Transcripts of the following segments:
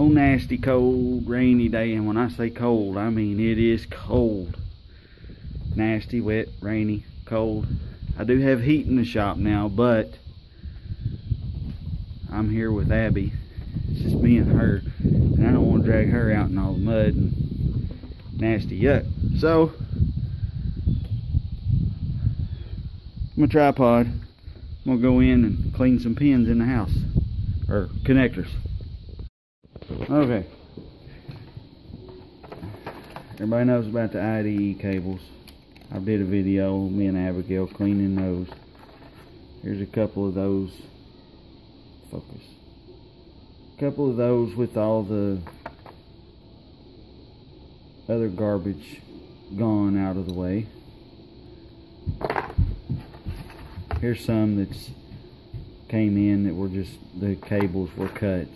Oh, nasty cold, rainy day. And when I say cold, I mean it is cold. Nasty, wet, rainy, cold. I do have heat in the shop now, but I'm here with Abby. It's just me and her. And I don't want to drag her out in all the mud and nasty yuck. So, my tripod. I'm gonna go in and clean some pins in the house. Or connectors. Okay. Everybody knows about the IDE cables. I did a video, me and Abigail cleaning those. Here's a couple of those. Focus. A couple of those with all the other garbage gone out of the way. Here's some that's came in that were just the cables were cut.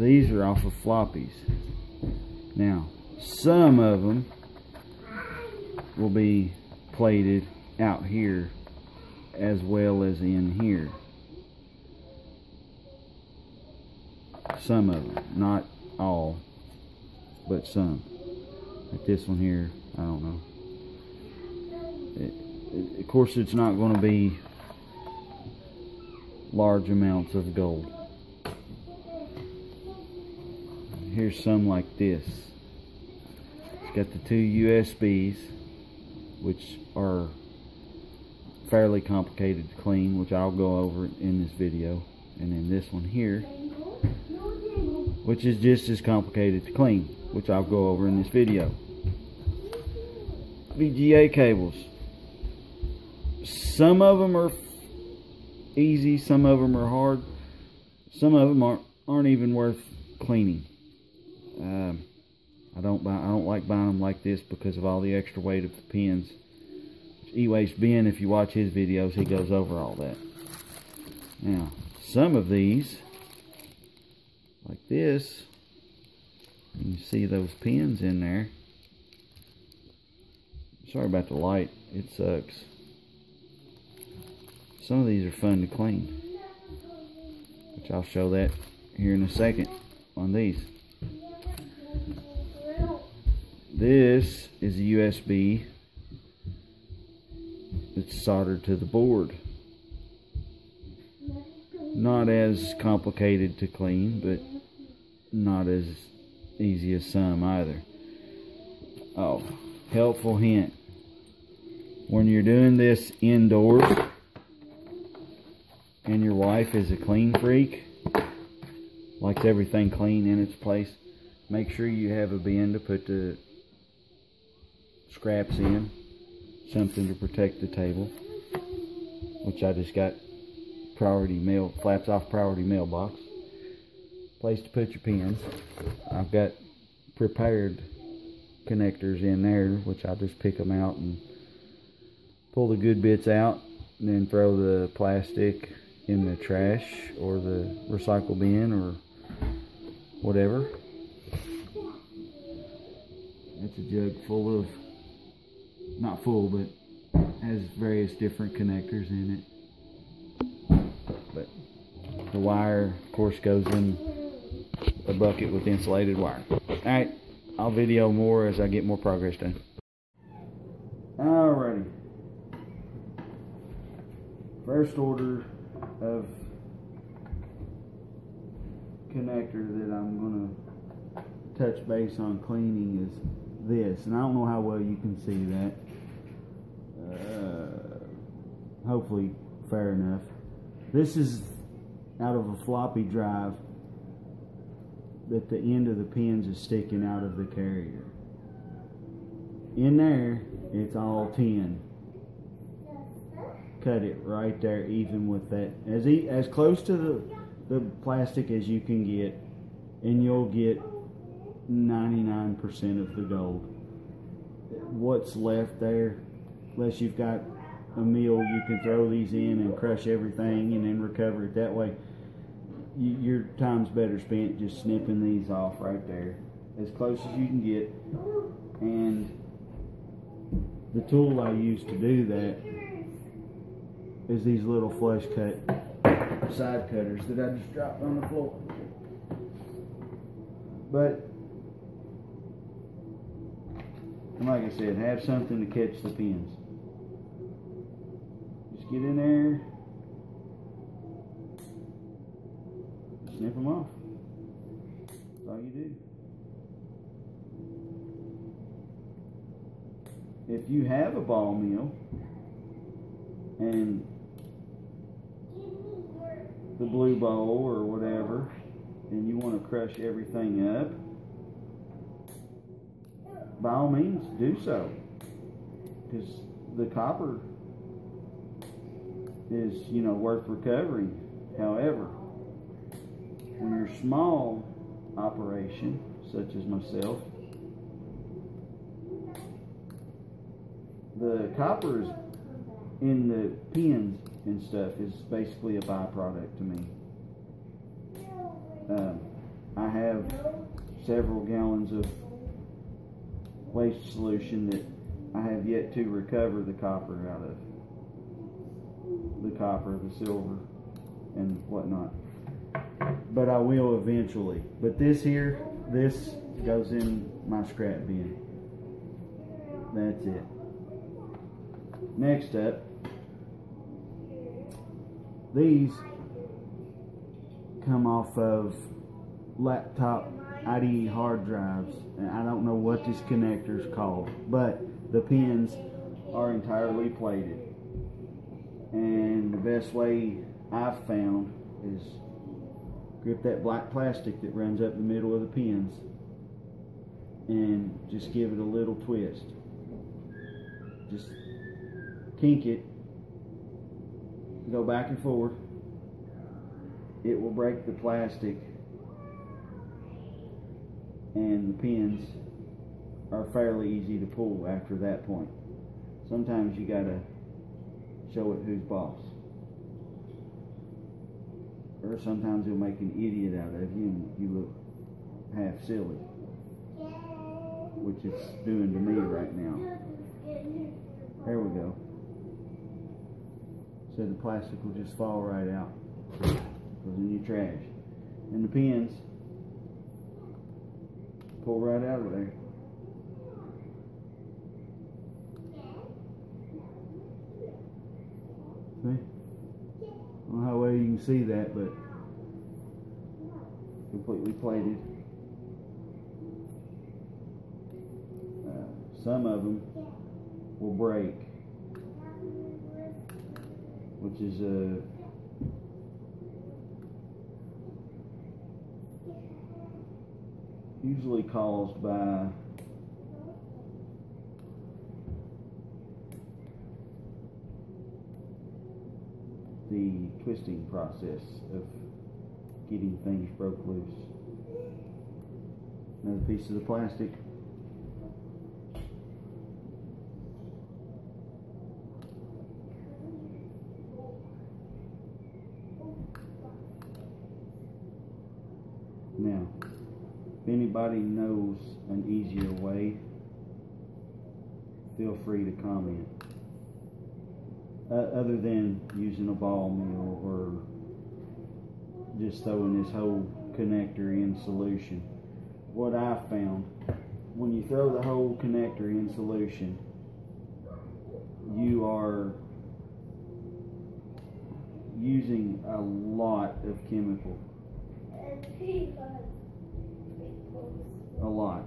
These are off of floppies. Now, some of them will be plated out here as well as in here. Some of them, not all, but some. Like this one here, I don't know. It, it, of course, it's not going to be large amounts of gold. Here's some like this. It's got the two USBs, which are fairly complicated to clean, which I'll go over in this video. And then this one here, which is just as complicated to clean, which I'll go over in this video. VGA cables. Some of them are easy, some of them are hard. Some of them aren't, aren't even worth cleaning. Um, I don't buy. I don't like buying them like this because of all the extra weight of the pins. E-Waste Ben, if you watch his videos, he goes over all that. Now, some of these, like this, you see those pins in there. Sorry about the light. It sucks. Some of these are fun to clean. Which I'll show that here in a second on these. This is a USB that's soldered to the board. Not as complicated to clean, but not as easy as some either. Oh, helpful hint. When you're doing this indoors and your wife is a clean freak, likes everything clean in its place, make sure you have a bin to put the scraps in, something to protect the table, which I just got priority mail, flaps off priority mailbox, place to put your pins. I've got prepared connectors in there, which I'll just pick them out and pull the good bits out, and then throw the plastic in the trash or the recycle bin or whatever. It's a jug full of not full, but has various different connectors in it. But the wire, of course, goes in a bucket with insulated wire. Alright, I'll video more as I get more progress done. Alrighty. First order of connector that I'm going to touch base on cleaning is this. And I don't know how well you can see that uh, hopefully fair enough. This is out of a floppy drive that the end of the pins is sticking out of the carrier. In there, it's all tin. Cut it right there, even with that, as e as close to the the plastic as you can get, and you'll get 99% of the gold. What's left there unless you've got a mill you can throw these in and crush everything and then recover it that way you, your time's better spent just snipping these off right there as close as you can get and the tool I use to do that is these little flush cut side cutters that I just dropped on the floor. But and like I said, have something to catch the pins. Just get in there, snip them off. That's all you do. If you have a ball mill and the blue bowl or whatever, and you want to crush everything up, by all means do so. Because the copper is, you know, worth recovering. However, when you're a small operation, such as myself, the copper is in the pins and stuff is basically a byproduct to me. Um, I have several gallons of waste solution that I have yet to recover the copper out of. The copper, the silver, and whatnot. But I will eventually. But this here, this goes in my scrap bin. That's it. Next up, these come off of laptop IDE hard drives. And I don't know what this connector is called, but the pins are entirely plated. And the best way I've found is grip that black plastic that runs up the middle of the pins and just give it a little twist. Just kink it, go back and forth. It will break the plastic and the pins are fairly easy to pull after that point. Sometimes you gotta show it who's boss. Or sometimes it'll make an idiot out of you and you look half silly. Which it's doing to me right now. There we go. So the plastic will just fall right out. Goes in your trash. And the pins pull right out of there. See? I don't know how well you can see that, but completely plated. Uh, some of them will break, which is a usually caused by the twisting process of getting things broke loose. Another piece of the plastic. Now, if anybody knows an easier way, feel free to comment. Uh, other than using a ball mill or just throwing this whole connector in solution. What I found, when you throw the whole connector in solution, you are using a lot of chemical. A lot.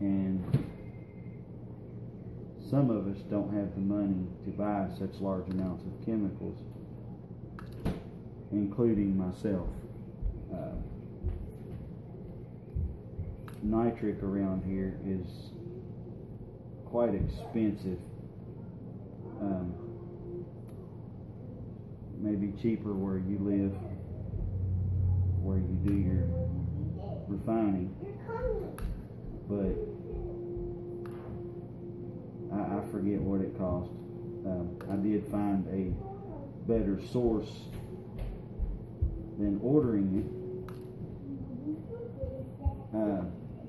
And some of us don't have the money to buy such large amounts of chemicals, including myself. Uh, nitric around here is quite expensive. Um, maybe cheaper where you live, where you do your refining, but I, I forget what it cost. Um, I did find a better source than ordering it. Uh,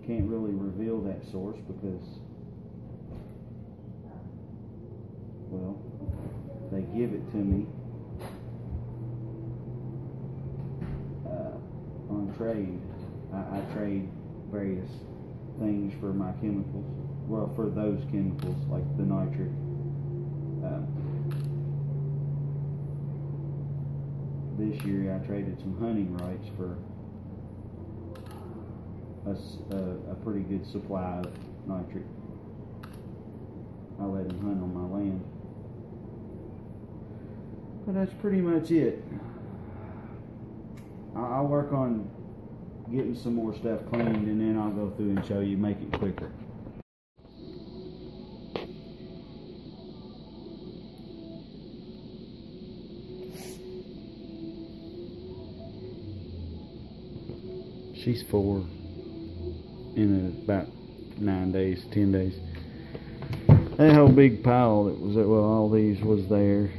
can't really reveal that source because, well, they give it to me uh, on trade. I, I trade various things for my chemicals. Well, for those chemicals, like the nitric. Um, this year I traded some hunting rights for a pretty good supply of nitric. I let him hunt on my land. But that's pretty much it. I- I'll work on getting some more stuff cleaned and then I'll go through and show you, make it quicker. She's four in about nine days, ten days. That whole big pile that was, well, all these was there.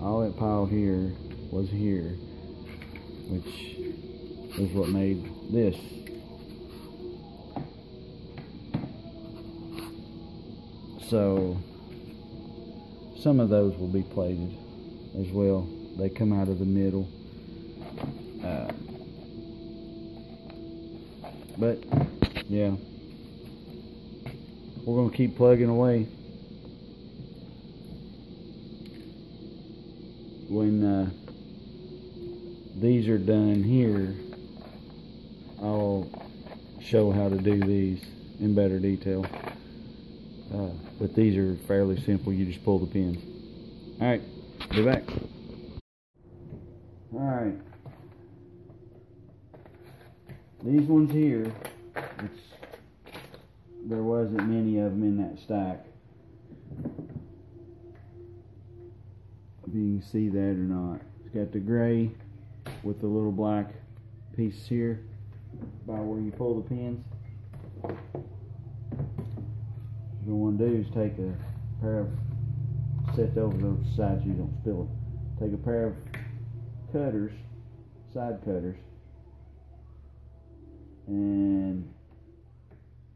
All that pile here was here, which is what made this. So, some of those will be plated as well. They come out of the middle. Uh, but, yeah. We're going to keep plugging away. When uh, these are done here, I'll show how to do these in better detail. Uh, but these are fairly simple. You just pull the pins. Alright, be back. Alright. These ones here, there wasn't many of them in that stack. If you can see that or not. It's got the gray with the little black piece here by where you pull the pins. What you want to do is take a pair of, set over those sides so you don't spill it. Take a pair of cutters, side cutters, and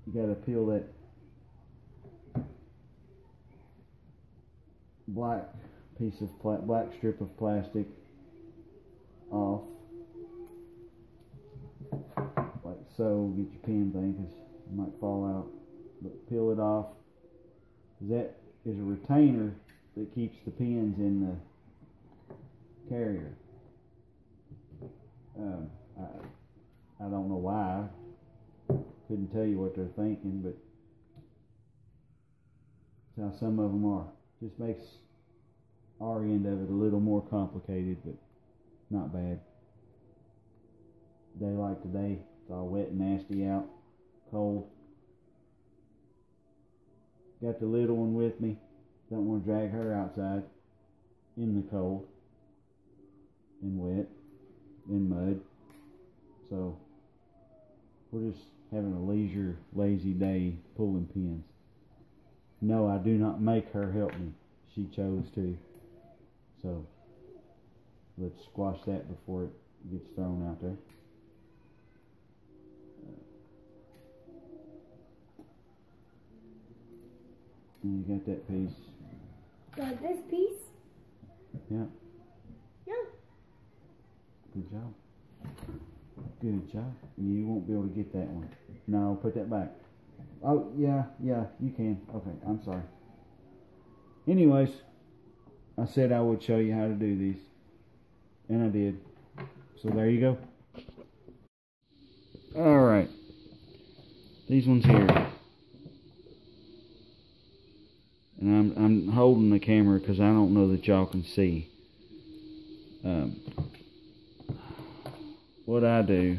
you got to peel that black piece of black strip of plastic off. Like so get your pen thing because it might fall out but peel it off. That is a retainer that keeps the pins in the carrier. Um, I, I don't know why. Couldn't tell you what they're thinking but that's how some of them are. Just makes our end of it a little more complicated but not bad. Day like today it's all wet and nasty out cold. Got the little one with me. Don't want to drag her outside in the cold and wet in mud. So we're just having a leisure lazy day pulling pins. No i do not make her help me. She chose to. So let's squash that before it gets thrown out there and you got that piece Got this piece? yeah No. Good job. Good job. You won't be able to get that one. No, put that back. Oh, yeah, yeah, you can. Okay, I'm sorry. Anyways, I said I would show you how to do these. And I did. So there you go. Alright. These ones here. And I'm, I'm holding the camera because I don't know that y'all can see. Um, what I do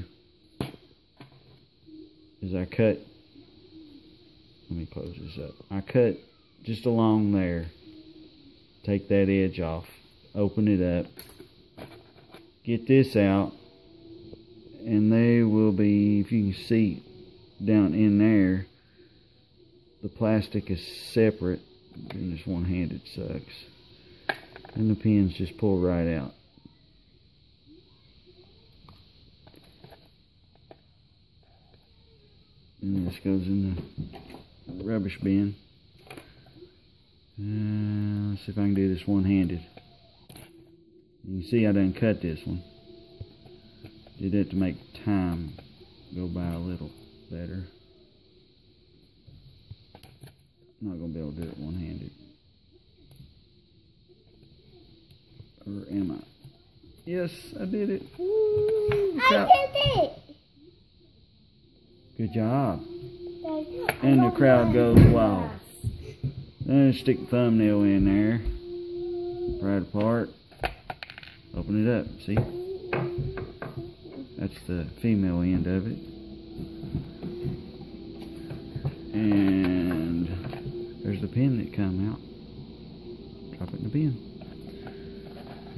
is I cut let me close this up I cut just along there take that edge off open it up get this out and they will be if you can see down in there the plastic is separate. And this one-handed sucks. And the pins just pull right out. And this goes in the rubbish bin. Uh, let's See if I can do this one-handed. You can see I done cut this one. Did it to make time go by a little better. I'm not gonna be able to do it one-handed. Or am I? Yes, I did it. Woo! I did it. Good job. And the crowd goes wild. Then stick the thumbnail in there. Right apart. Open it up. See? That's the female end of it. And there's the pin that come out. Drop it in the bin.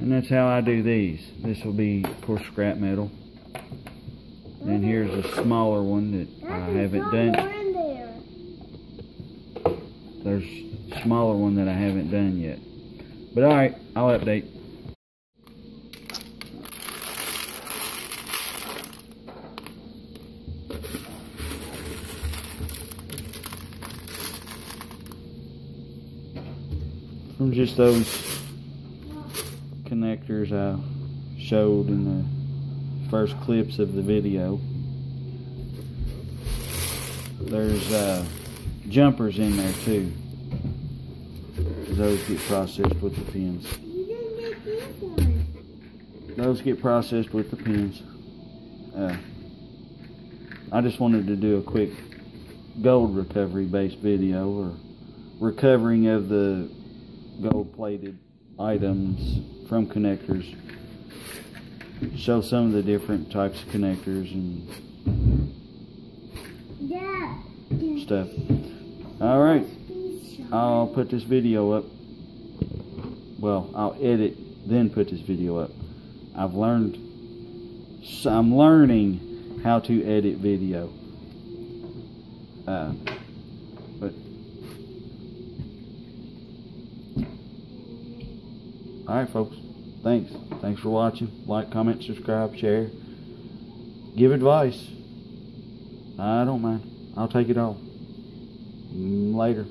And that's how I do these. This will be, of course, scrap metal. And here's a smaller one that I haven't done. there. There's a smaller one that I haven't done yet. But alright, I'll update. Just those connectors I showed in the first clips of the video. There's uh, jumpers in there too. Those get processed with the pins. Those get processed with the pins. Uh, I just wanted to do a quick gold recovery based video or recovering of the gold plated items from connectors. Show some of the different types of connectors and stuff. Alright. I'll put this video up. Well, I'll edit, then put this video up. I've learned, I'm learning how to edit video. Uh, alright folks, thanks. Thanks for watching. Like, comment, subscribe, share. Give advice. I don't mind. I'll take it all. Mm, Later.